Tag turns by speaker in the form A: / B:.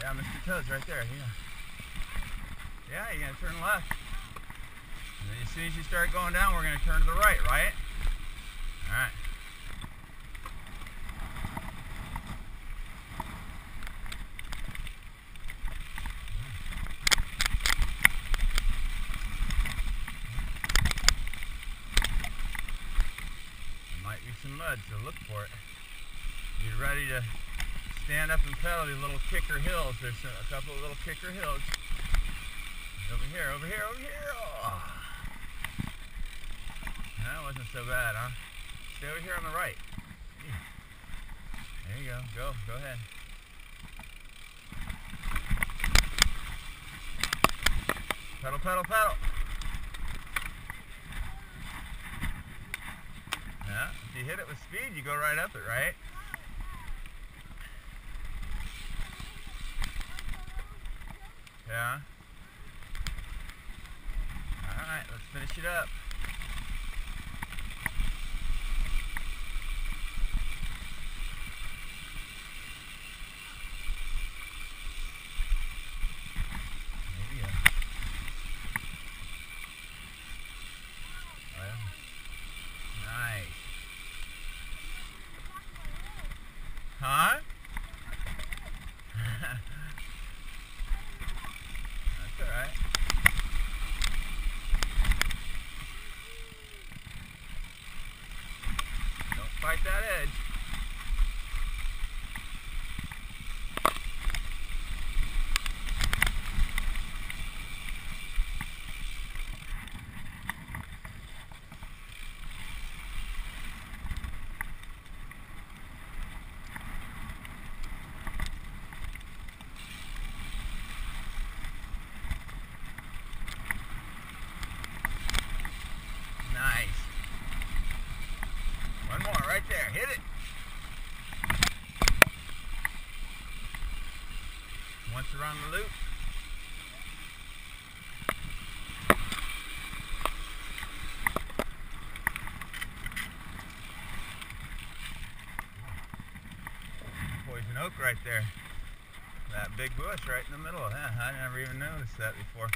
A: Yeah, Mr. Toad's right there. Yeah. Yeah, you're gonna turn left. And as soon as you start going down, we're gonna turn to the right, right? All right. There might be some mud, so look for it. Get ready to stand up and pedal these little kicker hills. There's a couple of little kicker hills. Over here, over here, over here. Oh. That wasn't so bad, huh? Stay over here on the right. There you go. Go. Go ahead. Pedal, pedal, pedal. Yeah, if you hit it with speed, you go right up it, right? Yeah. Alright, let's finish it up. Huh? That edge. There. Hit it. Once around the loop. Poison oak right there. That big bush right in the middle. Yeah, I never even noticed that before.